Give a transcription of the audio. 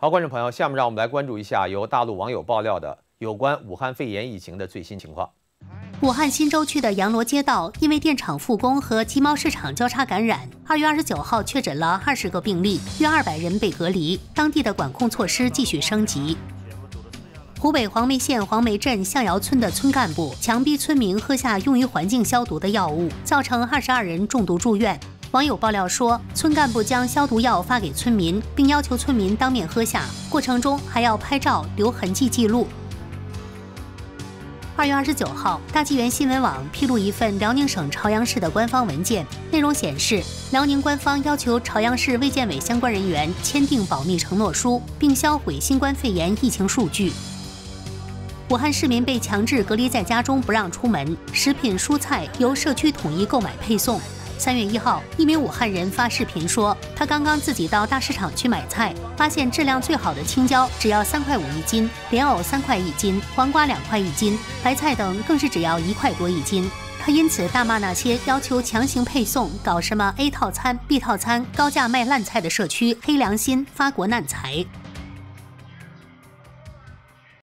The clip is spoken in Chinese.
好，观众朋友，下面让我们来关注一下由大陆网友爆料的有关武汉肺炎疫情的最新情况。武汉新洲区的阳逻街道因为电厂复工和集贸市场交叉感染，二月二十九号确诊了二十个病例，约二百人被隔离。当地的管控措施继续升级。湖北黄梅县黄梅镇向窑村的村干部强逼村民喝下用于环境消毒的药物，造成二十二人中毒住院。网友爆料说，村干部将消毒药发给村民，并要求村民当面喝下，过程中还要拍照留痕迹记录。二月二十九号，大纪元新闻网披露一份辽宁省朝阳市的官方文件，内容显示，辽宁官方要求朝阳市卫健委相关人员签订保密承诺书，并销毁新冠肺炎疫情数据。武汉市民被强制隔离在家中，不让出门，食品蔬菜由社区统一购买配送。三月一号，一名武汉人发视频说，他刚刚自己到大市场去买菜，发现质量最好的青椒只要三块五一斤，莲藕三块一斤，黄瓜两块一斤，白菜等更是只要一块多一斤。他因此大骂那些要求强行配送、搞什么 A 套餐、B 套餐、高价卖烂菜的社区黑良心、发国难财。